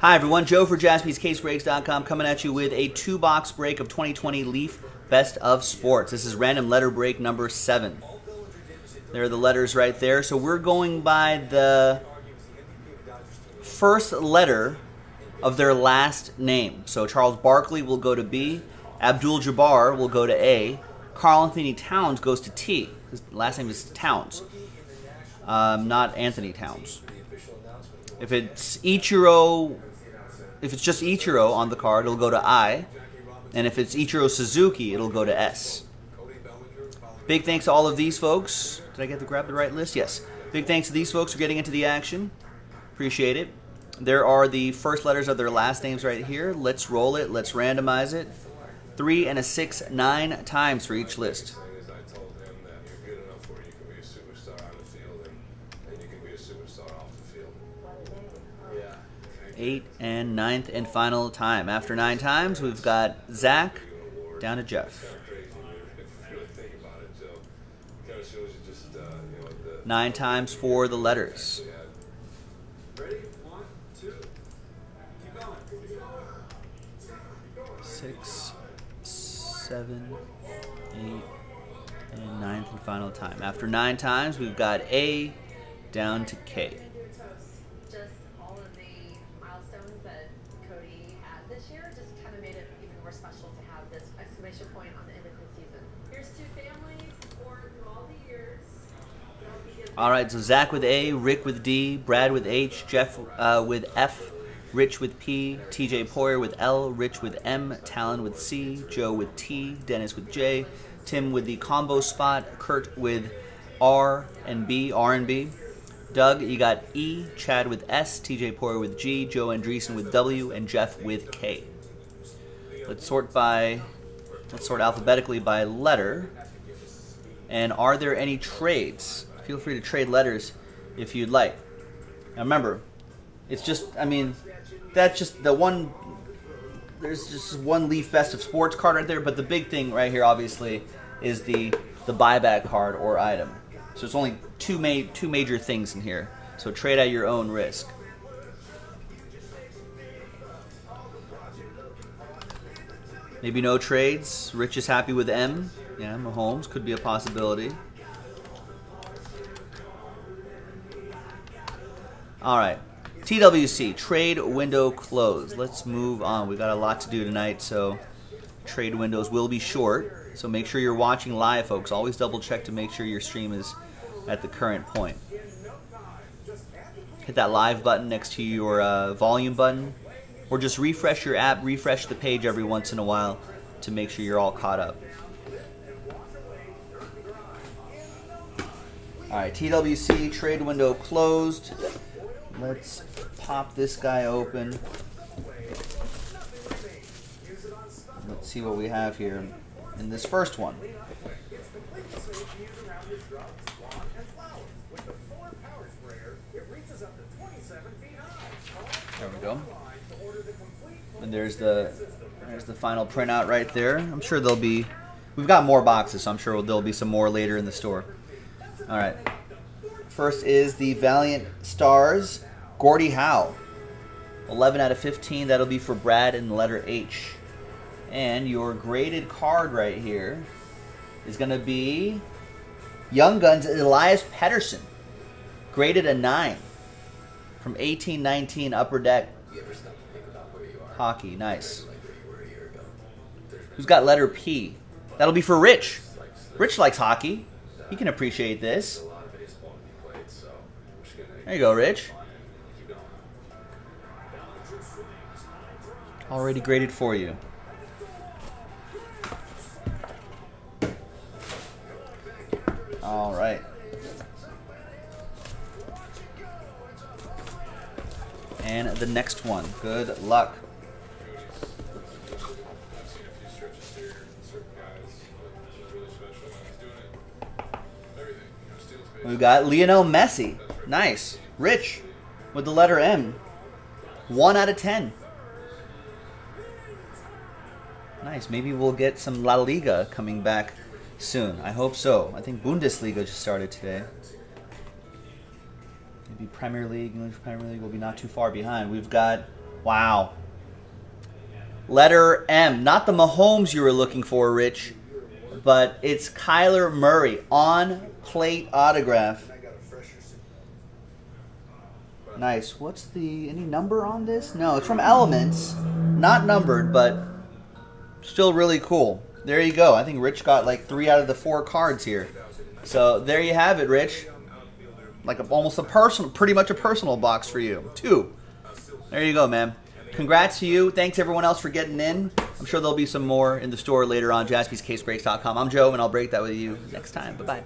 Hi, everyone. Joe for jaspyscasebreaks.com coming at you with a two box break of 2020 Leaf Best of Sports. This is random letter break number seven. There are the letters right there. So we're going by the first letter of their last name. So Charles Barkley will go to B, Abdul Jabbar will go to A, Karl-Anthony Towns goes to T. His last name is Towns, um, not Anthony Towns. If it's Ichiro if it's just Ichiro on the card, it'll go to I. And if it's Ichiro Suzuki, it'll go to S. Big thanks to all of these folks. Did I get to grab the right list? Yes. Big thanks to these folks for getting into the action. Appreciate it. There are the first letters of their last names right here. Let's roll it. Let's randomize it. Three and a six, nine times for each list. Eight, and ninth and final time. After nine times, we've got Zach down to Jeff. Nine times for the letters. Six, seven, eight, and ninth and final time. After nine times, we've got A down to K. exclamation point on the end of the season. Here's two families born through all the years. All right, so Zach with A, Rick with D, Brad with H, Jeff uh, with F, Rich with P, TJ Poyer with L, Rich with M, Talon with C, Joe with T, Dennis with J, Tim with the combo spot, Kurt with R and B, R and B. Doug, you got E, Chad with S, TJ Poyer with G, Joe Andreessen with W, and Jeff with K. Let's sort by, let's sort alphabetically by letter. And are there any trades? Feel free to trade letters if you'd like. Now remember, it's just, I mean, that's just the one, there's just one Leaf Best of Sports card right there, but the big thing right here, obviously, is the, the buyback card or item. So it's only two, ma two major things in here. So trade at your own risk. Maybe no trades. Rich is happy with M. Yeah, Mahomes could be a possibility. All right. TWC, trade window closed. Let's move on. We've got a lot to do tonight, so trade windows will be short. So make sure you're watching live, folks. Always double check to make sure your stream is at the current point. Hit that live button next to your uh, volume button or just refresh your app, refresh the page every once in a while to make sure you're all caught up. All right, TWC trade window closed. Let's pop this guy open. Let's see what we have here in this first one. There we go. And there's the there's the final printout right there. I'm sure there'll be we've got more boxes, so I'm sure there'll be some more later in the store. All right. First is the Valiant Stars Gordie Howe. 11 out of 15. That'll be for Brad in the letter H. And your graded card right here is going to be Young Guns Elias Pettersson. Graded a 9 from 1819 Upper Deck. Hockey, nice. Who's got letter P? That'll be for Rich. Rich likes hockey. He can appreciate this. There you go, Rich. Already graded for you. All right. And the next one. Good luck. We've got Lionel Messi. Nice. Rich with the letter M. 1 out of 10. Nice. Maybe we'll get some La Liga coming back soon. I hope so. I think Bundesliga just started today. Maybe Premier League, English Premier League will be not too far behind. We've got Wow. Letter M. Not the Mahomes you were looking for, Rich, but it's Kyler Murray on plate autograph. Nice. What's the any number on this? No, it's from Elements. Not numbered, but still really cool. There you go. I think Rich got like three out of the four cards here. So there you have it, Rich. Like a, almost a personal, pretty much a personal box for you. Two. There you go, man. Congrats to you. Thanks everyone else for getting in. I'm sure there'll be some more in the store later on. JaspysCaseBreaks.com. I'm Joe, and I'll break that with you next time. Bye bye.